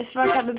Es war gerade...